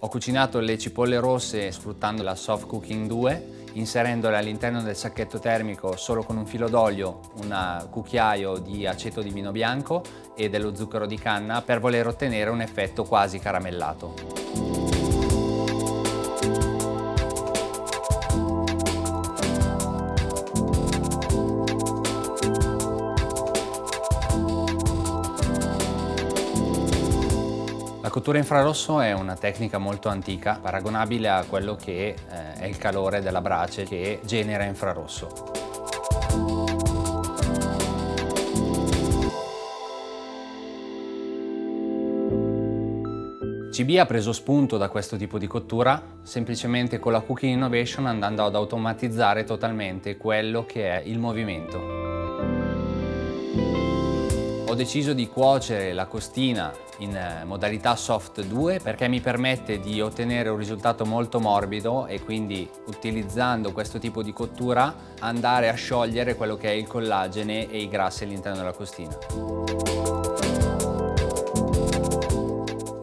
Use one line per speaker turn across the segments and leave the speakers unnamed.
Ho cucinato le cipolle rosse sfruttando la Soft Cooking 2 inserendole all'interno del sacchetto termico solo con un filo d'olio, un cucchiaio di aceto di vino bianco e dello zucchero di canna per voler ottenere un effetto quasi caramellato. La cottura infrarosso è una tecnica molto antica, paragonabile a quello che eh, è il calore della brace che genera infrarosso. CB ha preso spunto da questo tipo di cottura semplicemente con la Cooking Innovation andando ad automatizzare totalmente quello che è il movimento. Deciso di cuocere la costina in eh, modalità soft 2 perché mi permette di ottenere un risultato molto morbido e quindi utilizzando questo tipo di cottura andare a sciogliere quello che è il collagene e i grassi all'interno della costina.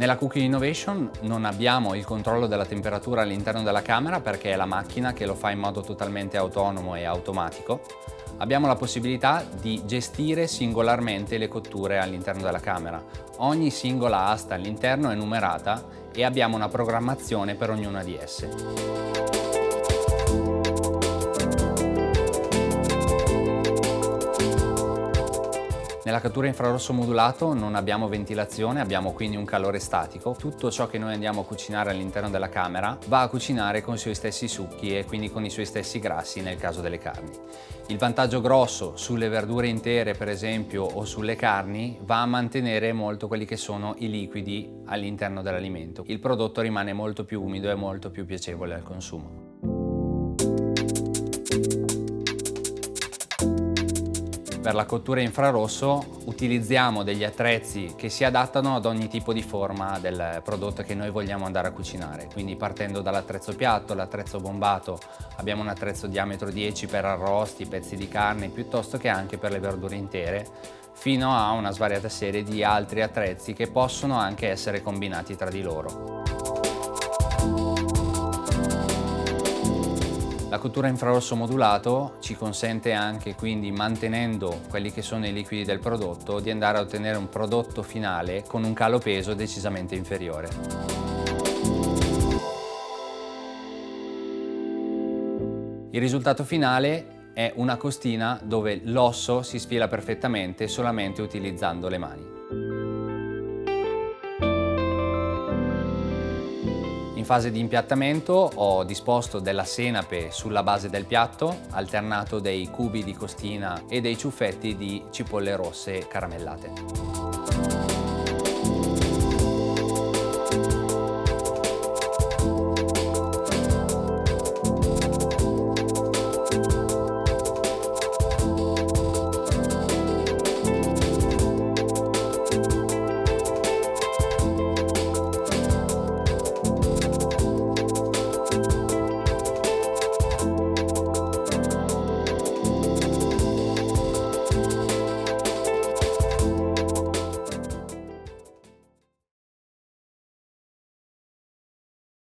Nella Cooking Innovation non abbiamo il controllo della temperatura all'interno della camera perché è la macchina che lo fa in modo totalmente autonomo e automatico abbiamo la possibilità di gestire singolarmente le cotture all'interno della camera. Ogni singola asta all'interno è numerata e abbiamo una programmazione per ognuna di esse. Nella cattura infrarosso modulato non abbiamo ventilazione, abbiamo quindi un calore statico. Tutto ciò che noi andiamo a cucinare all'interno della camera va a cucinare con i suoi stessi succhi e quindi con i suoi stessi grassi nel caso delle carni. Il vantaggio grosso sulle verdure intere per esempio o sulle carni va a mantenere molto quelli che sono i liquidi all'interno dell'alimento. Il prodotto rimane molto più umido e molto più piacevole al consumo. Per la cottura infrarosso utilizziamo degli attrezzi che si adattano ad ogni tipo di forma del prodotto che noi vogliamo andare a cucinare. Quindi partendo dall'attrezzo piatto, l'attrezzo bombato, abbiamo un attrezzo diametro 10 per arrosti, pezzi di carne, piuttosto che anche per le verdure intere, fino a una svariata serie di altri attrezzi che possono anche essere combinati tra di loro. La cottura infrarosso modulato ci consente anche quindi mantenendo quelli che sono i liquidi del prodotto di andare a ottenere un prodotto finale con un calo peso decisamente inferiore. Il risultato finale è una costina dove l'osso si sfila perfettamente solamente utilizzando le mani. In fase di impiattamento ho disposto della senape sulla base del piatto, alternato dei cubi di costina e dei ciuffetti di cipolle rosse caramellate.